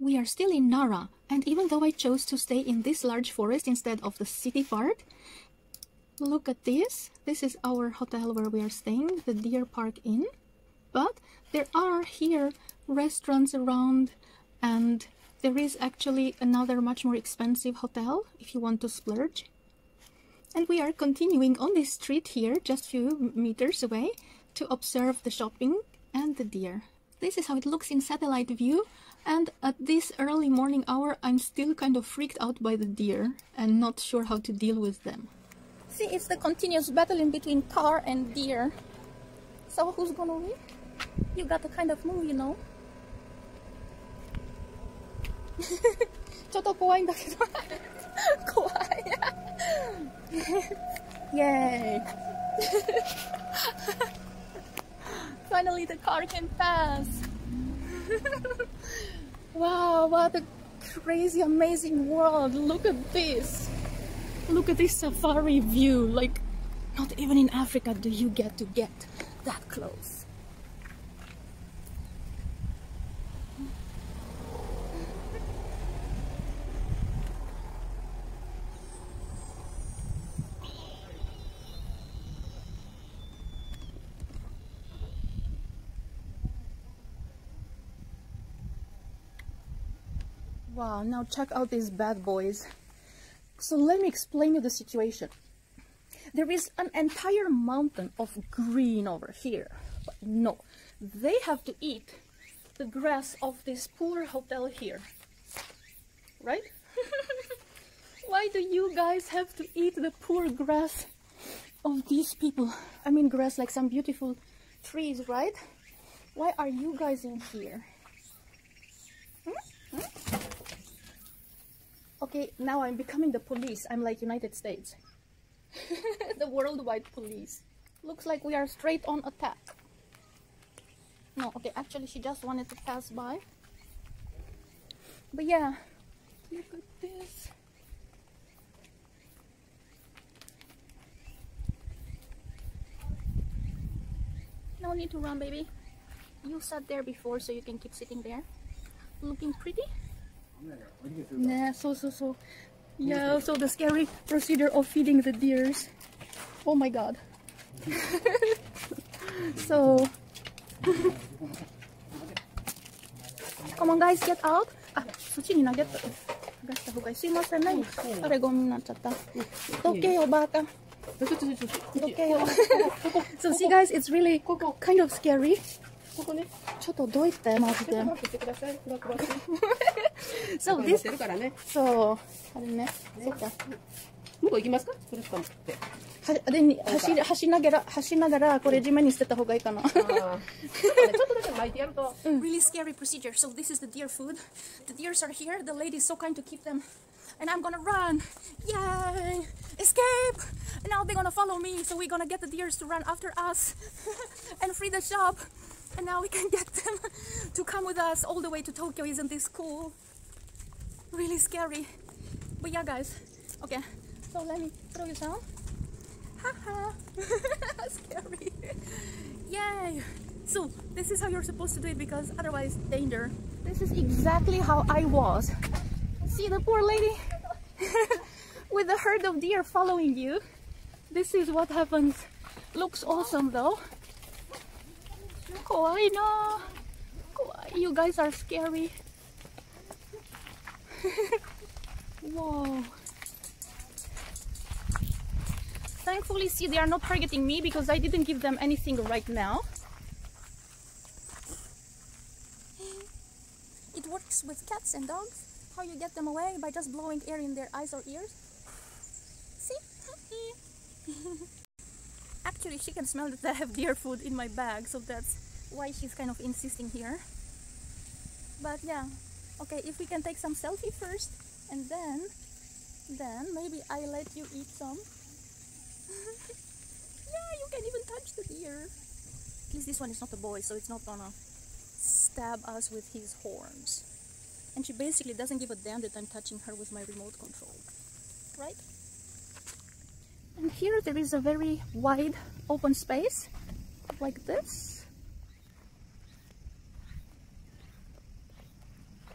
We are still in Nara, and even though I chose to stay in this large forest instead of the city part, look at this. This is our hotel where we are staying, the Deer Park Inn. But there are here restaurants around and there is actually another much more expensive hotel if you want to splurge. And we are continuing on this street here, just few meters away, to observe the shopping and the deer. This is how it looks in satellite view and at this early morning hour I'm still kind of freaked out by the deer and not sure how to deal with them. See, it's the continuous battle in between car and deer. So who's gonna win? You got to kind of move, you know. ちょっと怖いんだけど怖い Yay Finally the car can pass. Wow, what a crazy amazing world. Look at this. Look at this safari view. Like not even in Africa do you get to get that close Wow, now check out these bad boys. So let me explain you the situation. There is an entire mountain of green over here. But no, they have to eat the grass of this poor hotel here. Right? Why do you guys have to eat the poor grass of these people? I mean grass like some beautiful trees, right? Why are you guys in here? Okay, now I'm becoming the police. I'm like United States. the worldwide police. Looks like we are straight on attack. No, okay, actually she just wanted to pass by. But yeah, look at this. No need to run, baby. You sat there before, so you can keep sitting there. Looking pretty. Nah, so so so. Yeah, so the scary procedure of feeding the deers. Oh my god. so Come on guys, get out! あ、そっちに投げた。投げた方がいい。すいませんね。あれゴミになっちゃった。どけよ、バカ。どけよ。so see guys, it's really kind of scary. ここね。ちょっとどういったマジで。そうです。そう。あれね。そっか。向こう行きますかこれしか持って。はでに走り走りながら走りながらこれ地面に捨てた方がいいかな。really scary procedure. So this is the deer food. The deers are here. The lady is so kind to keep them. And I'm gonna run. Yay! Escape! And now they're gonna follow me. So we're gonna get the deers to run after us and free the shop. And now we can get them to come with us all the way to Tokyo. Isn't this cool? Really scary. But yeah, guys. Okay, so let me throw you some. Haha! scary. Yay! So, this is how you're supposed to do it because otherwise, danger. This is exactly how I was. See the poor lady? With a herd of deer following you. This is what happens. Looks awesome though. Kawaii na. Ah. Kawaii. You guys are scary. Whoa. Thankfully, see, they are not targeting me because I didn't give them anything right now. It works with cats and dogs. How you get them away? By just blowing air in their eyes or ears. See? Actually, she can smell that I have deer food in my bag, so that's why she's kind of insisting here. But yeah, okay, if we can take some selfie first, and then, then maybe I let you eat some. yeah, you can even touch the deer. At least this one is not a boy, so it's not gonna stab us with his horns. And she basically doesn't give a damn that I'm touching her with my remote control. Right? And here there is a very wide open space, like this.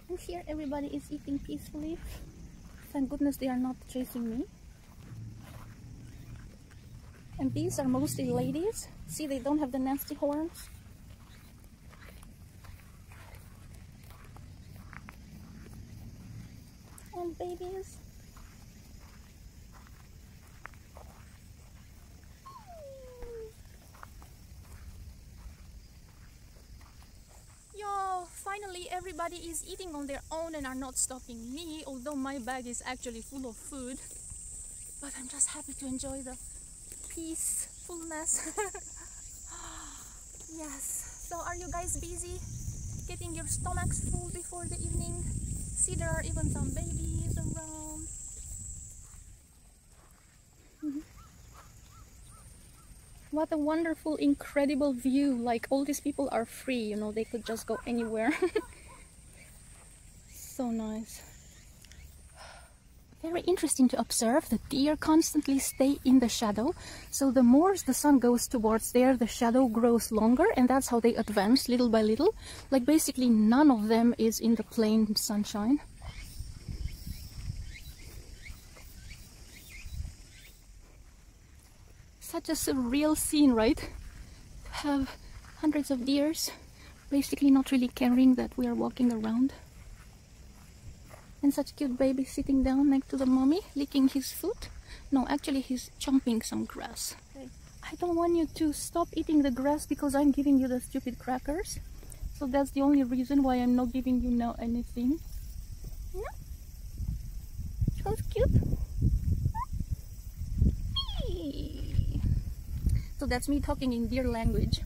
And here everybody is eating peacefully. Thank goodness they are not chasing me. And these are mostly ladies. See, they don't have the nasty horns. And babies. Everybody is eating on their own and are not stopping me, although my bag is actually full of food. But I'm just happy to enjoy the peacefulness. yes, so are you guys busy getting your stomachs full before the evening? See, there are even some babies around. What a wonderful, incredible view. Like all these people are free, you know, they could just go anywhere. so nice. Very interesting to observe. The deer constantly stay in the shadow. So the more the sun goes towards there, the shadow grows longer and that's how they advance little by little. Like basically none of them is in the plain sunshine. Such a surreal scene, right? To have hundreds of deers basically not really caring that we are walking around. And such cute baby sitting down next to the mommy, licking his foot. No, actually he's chomping some grass. I don't want you to stop eating the grass because I'm giving you the stupid crackers. So that's the only reason why I'm not giving you now anything. No? Sounds cute. So that's me talking in deer language.